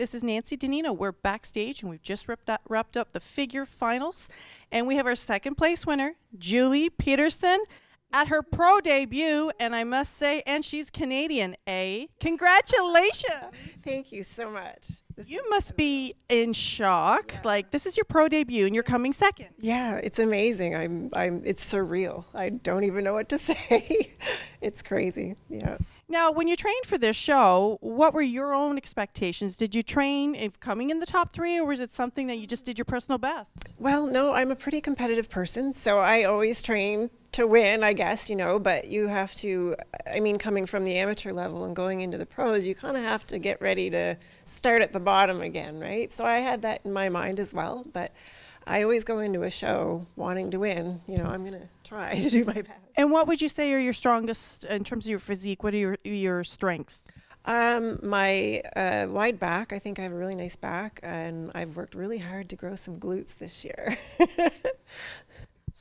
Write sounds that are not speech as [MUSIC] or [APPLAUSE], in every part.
This is Nancy Di Nino. We're backstage and we've just wrapped up, wrapped up the figure finals. And we have our second place winner, Julie Peterson, at her pro debut. And I must say, and she's Canadian, eh? Congratulations. Thank you so much. This you must be in shock. Yeah. Like this is your pro debut and you're coming second. Yeah, it's amazing. I'm I'm it's surreal. I don't even know what to [LAUGHS] say. it's crazy. Yeah. Now, when you trained for this show, what were your own expectations? Did you train if coming in the top three, or was it something that you just did your personal best? Well, no, I'm a pretty competitive person, so I always train to win, I guess, you know, but you have to, I mean, coming from the amateur level and going into the pros, you kind of have to get ready to start at the bottom again, right? So I had that in my mind as well, but I always go into a show wanting to win. You know, I'm going to try [LAUGHS] to do my best. And what would you say are your strongest in terms of your physique? What are your your strengths? Um, my uh, wide back. I think I have a really nice back, and I've worked really hard to grow some glutes this year. [LAUGHS]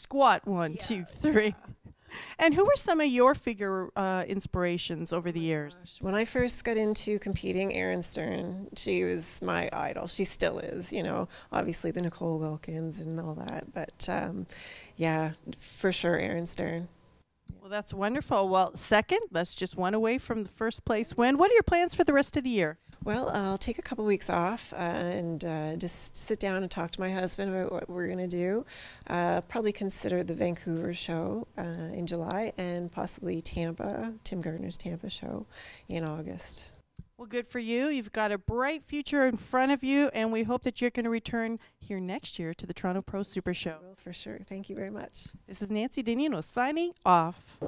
Squat one, yeah, two, three. Yeah. And who were some of your figure uh, inspirations over the years? When I first got into competing, Erin Stern, she was my idol. She still is, you know, obviously the Nicole Wilkins and all that. But um, yeah, for sure, Erin Stern. Well, that's wonderful. Well, second, that's just one away from the first place win. What are your plans for the rest of the year? Well, I'll take a couple weeks off uh, and uh, just sit down and talk to my husband about what we're going to do. Uh, probably consider the Vancouver show uh, in July and possibly Tampa, Tim Gardner's Tampa show in August. Well, good for you. You've got a bright future in front of you, and we hope that you're going to return here next year to the Toronto Pro Super Show. Well, for sure. Thank you very much. This is Nancy Di Nino signing off.